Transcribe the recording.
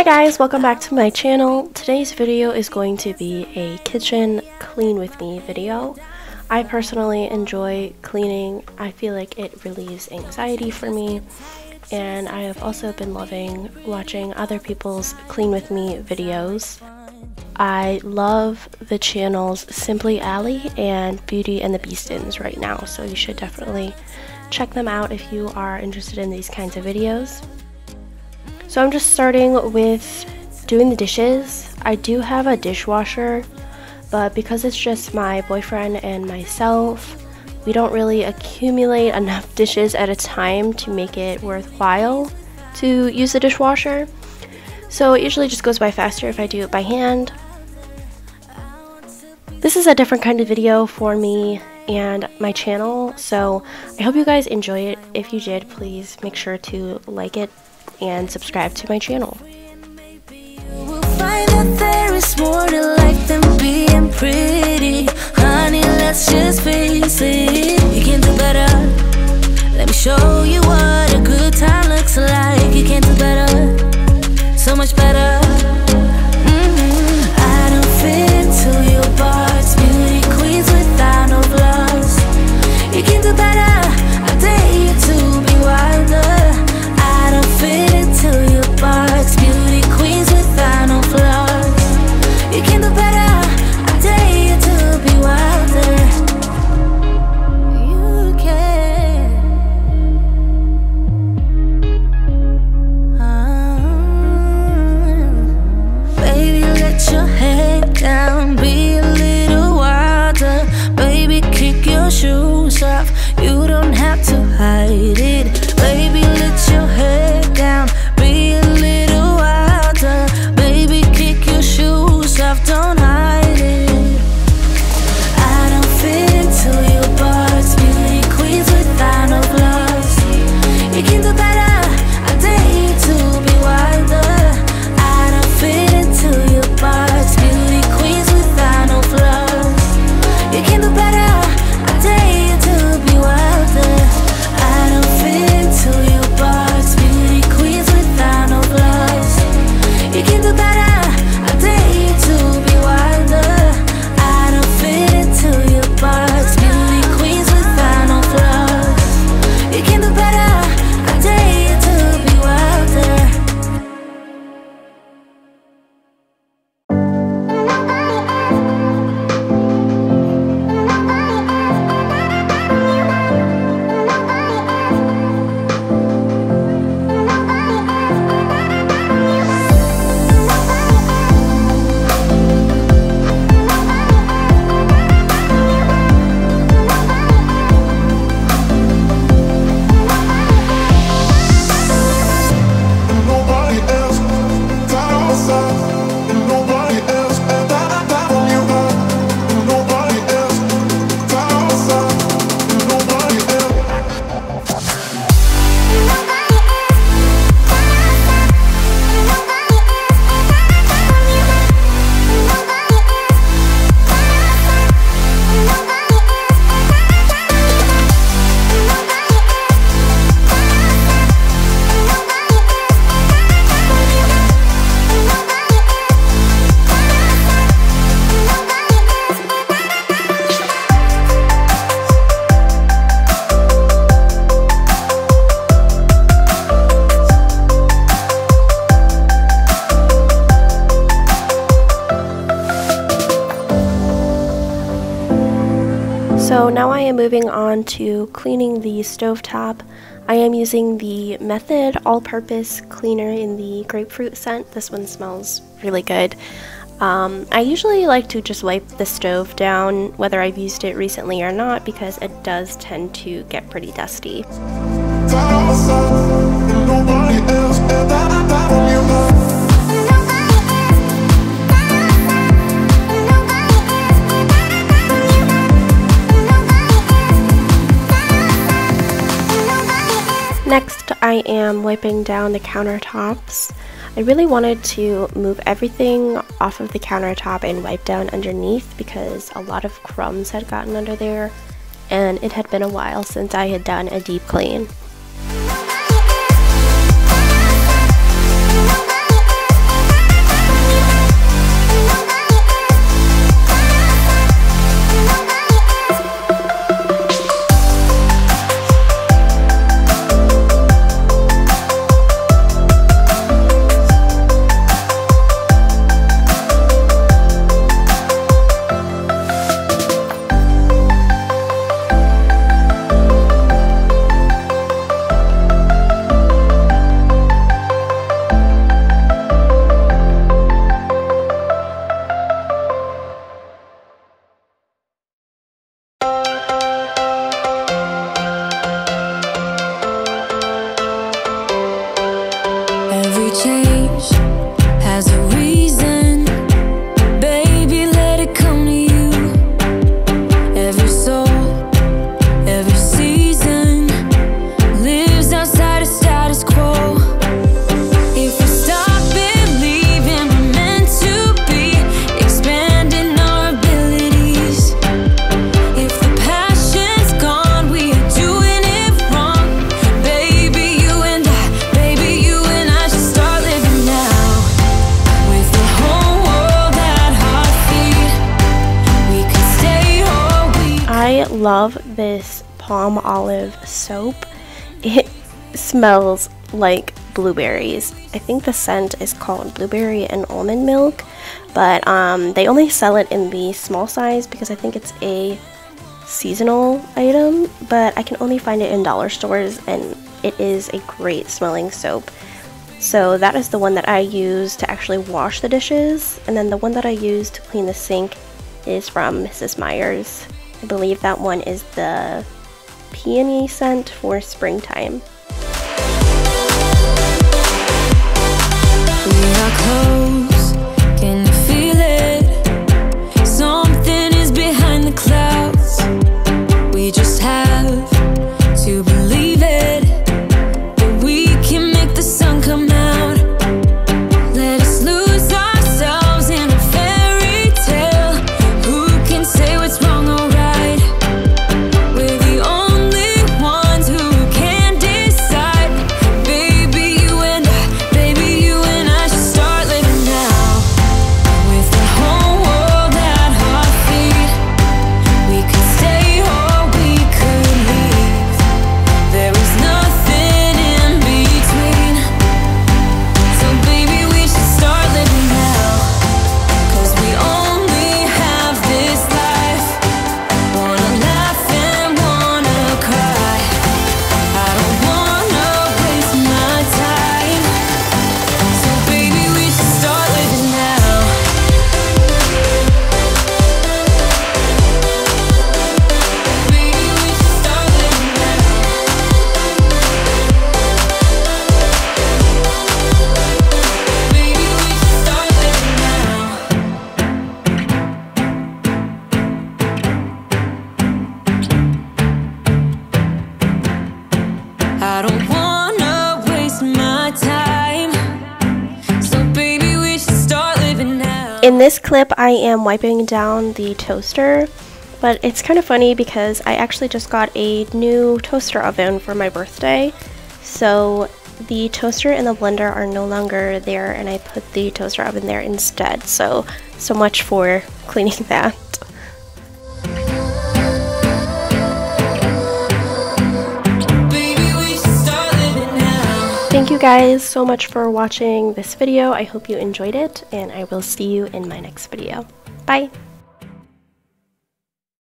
Hi guys, welcome back to my channel. Today's video is going to be a kitchen clean with me video. I personally enjoy cleaning. I feel like it relieves anxiety for me and I have also been loving watching other people's clean with me videos. I love the channels Simply Allie and Beauty and the Beastons right now, so you should definitely check them out if you are interested in these kinds of videos. So I'm just starting with doing the dishes. I do have a dishwasher, but because it's just my boyfriend and myself, we don't really accumulate enough dishes at a time to make it worthwhile to use the dishwasher. So it usually just goes by faster if I do it by hand. This is a different kind of video for me and my channel, so I hope you guys enjoy it. If you did, please make sure to like it and subscribe to my channel. Honey, So moving on to cleaning the stove top. I am using the Method All-Purpose Cleaner in the grapefruit scent. This one smells really good. Um, I usually like to just wipe the stove down, whether I've used it recently or not, because it does tend to get pretty dusty. I am wiping down the countertops. I really wanted to move everything off of the countertop and wipe down underneath because a lot of crumbs had gotten under there and it had been a while since I had done a deep clean. Love this Palmolive soap. It smells like blueberries. I think the scent is called blueberry and almond milk, but um, they only sell it in the small size because I think it's a seasonal item, but I can only find it in dollar stores and it is a great smelling soap. So that is the one that I use to actually wash the dishes, and then the one that I use to clean the sink is from Mrs. Meyer's. I believe that one is the peony scent for springtime. In this clip, I am wiping down the toaster, but it's kind of funny because I actually just got a new toaster oven for my birthday. So the toaster and the blender are no longer there and I put the toaster oven there instead. So, so much for cleaning that. Thank you guys so much for watching this video. I hope you enjoyed it and I will see you in my next video. Bye!